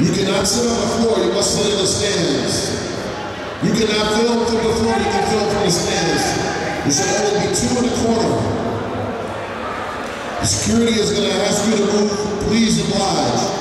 You cannot sit on the floor, you must sit in the stands. You cannot film from the floor, you can film from the stands. There should only be two in the corner. The security is going to ask you to move, please oblige.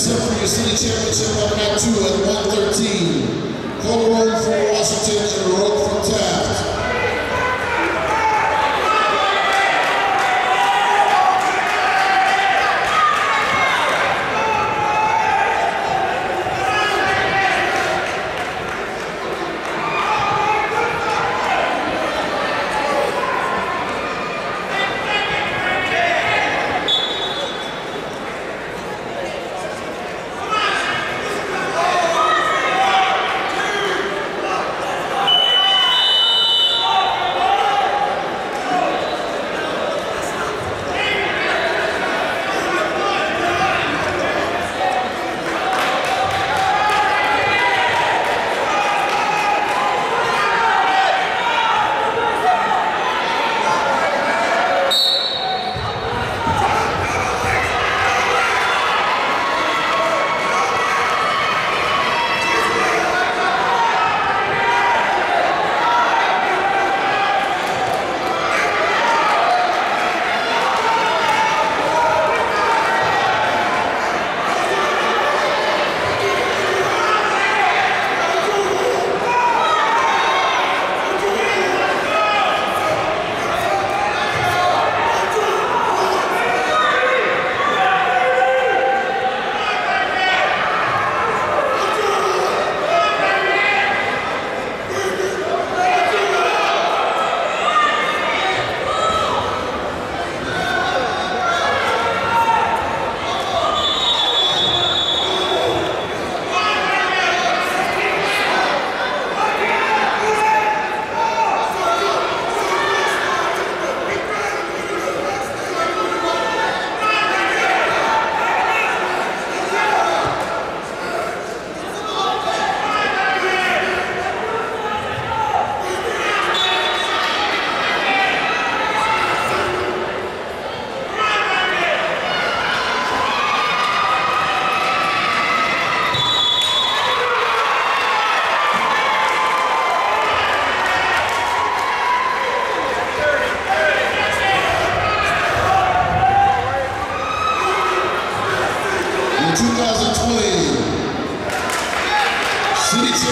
Up for your city championship on mat two at 113. Cole Road for Washington and Rourke from Taft.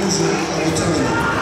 of the